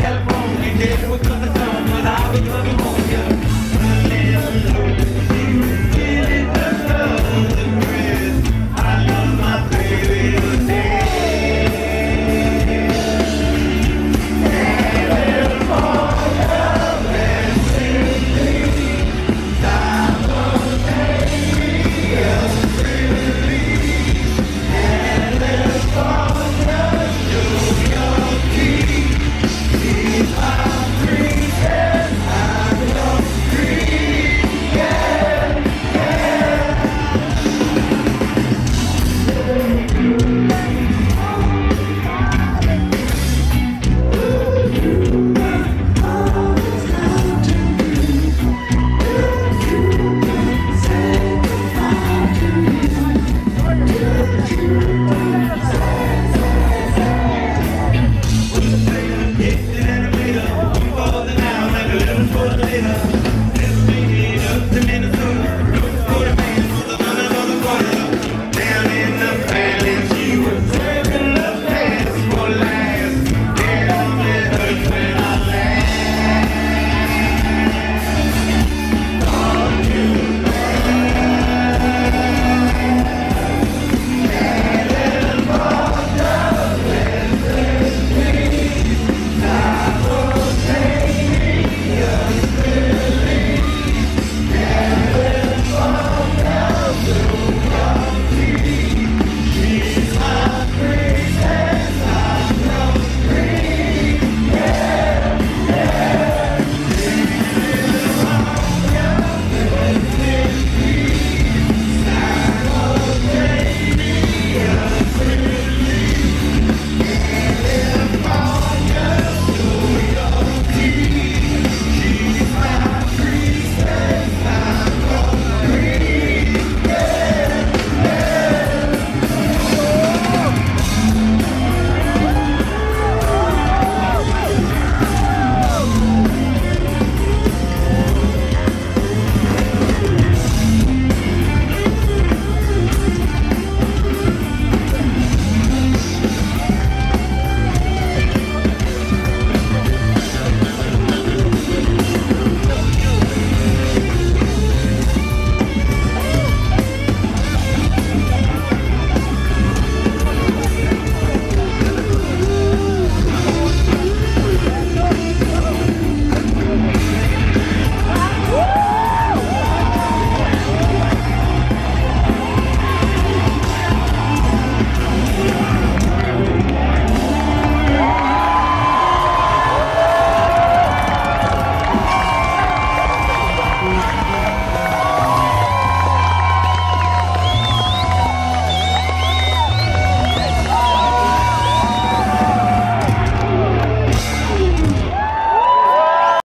California, yeah,